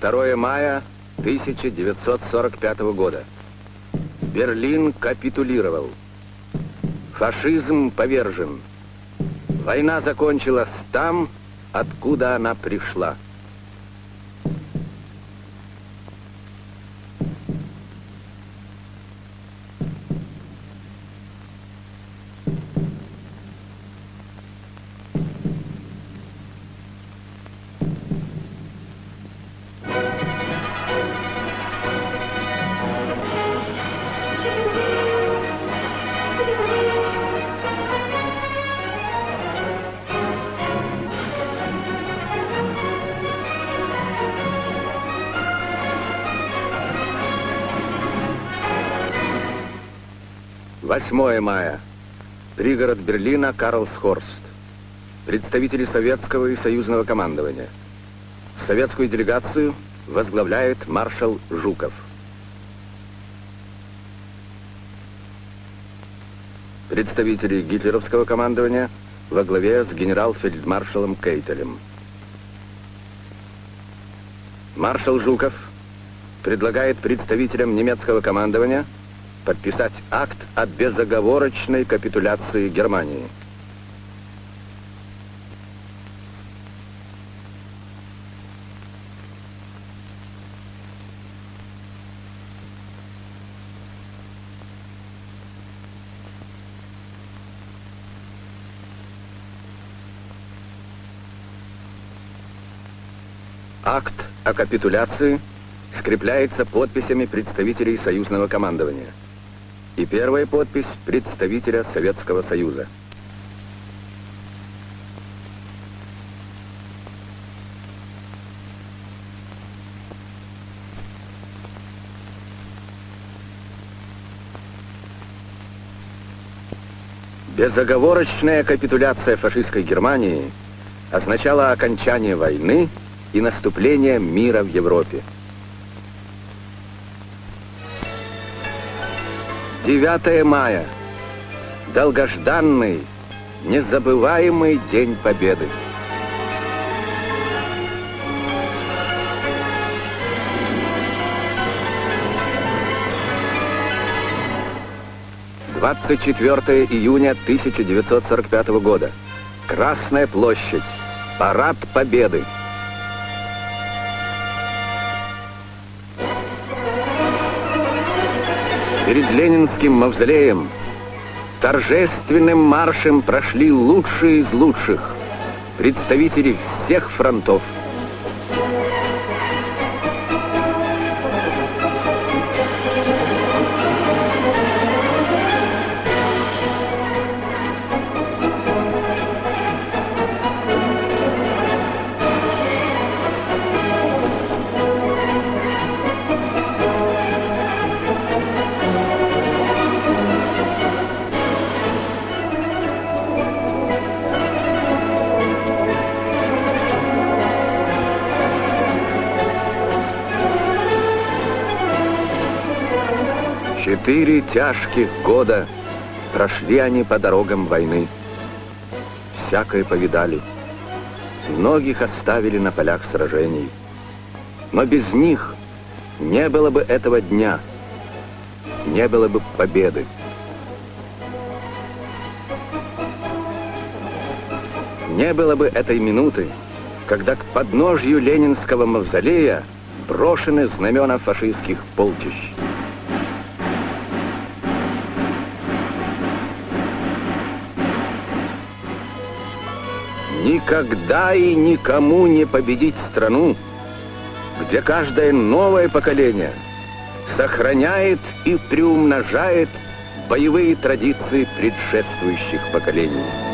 2 мая 1945 года. Берлин капитулировал. Фашизм повержен. Война закончилась там, откуда она пришла. Восьмое мая. Пригород Берлина Карлсхорст. Представители советского и союзного командования. Советскую делегацию возглавляет маршал Жуков. Представители гитлеровского командования во главе с генерал-фельдмаршалом Кейтелем. Маршал Жуков предлагает представителям немецкого командования подписать акт о безоговорочной капитуляции Германии. Акт о капитуляции скрепляется подписями представителей союзного командования. И первая подпись представителя Советского Союза. Безоговорочная капитуляция фашистской Германии означала окончание войны и наступление мира в Европе. 9 мая. Долгожданный, незабываемый День Победы. Двадцать четвертое июня 1945 года. Красная площадь. Парад Победы. Перед Ленинским мавзолеем торжественным маршем прошли лучшие из лучших, представители всех фронтов. Четыре тяжких года прошли они по дорогам войны. Всякое повидали. Многих оставили на полях сражений. Но без них не было бы этого дня, не было бы победы. Не было бы этой минуты, когда к подножью Ленинского мавзолея брошены знамена фашистских полчищ. Никогда и никому не победить страну, где каждое новое поколение сохраняет и приумножает боевые традиции предшествующих поколений.